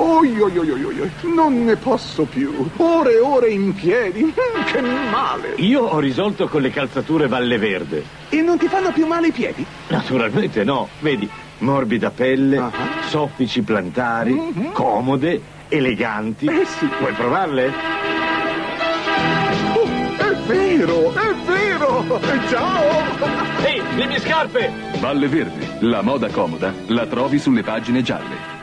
Oi, oi, oi, oi, oi, non ne posso più. Ore e ore in piedi. Che male. Io ho risolto con le calzature Valle Verde. E non ti fanno più male i piedi? Naturalmente no, vedi, morbida pelle, Ah. soffici plantari, mm-hmm. comode, eleganti. Eh sì. Vuoi provarle? Oh, è vero, è vero. Eh, ciao. Ehi, le mie scarpe! Valle Verde, la moda comoda la trovi sulle pagine gialle.